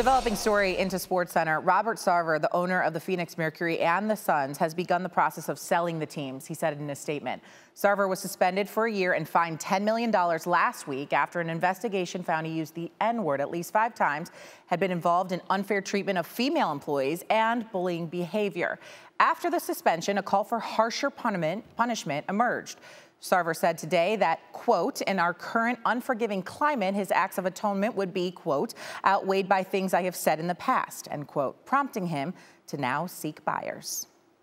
Developing story into Sports Center, Robert Sarver, the owner of the Phoenix Mercury and the Suns, has begun the process of selling the teams, he said in a statement. Sarver was suspended for a year and fined $10 million last week after an investigation found he used the N word at least five times, had been involved in unfair treatment of female employees, and bullying behavior. After the suspension, a call for harsher punishment emerged. Sarver said today that, quote, in our current unforgiving climate, his acts of atonement would be, quote, outweighed by things I have said in the past, end quote, prompting him to now seek buyers.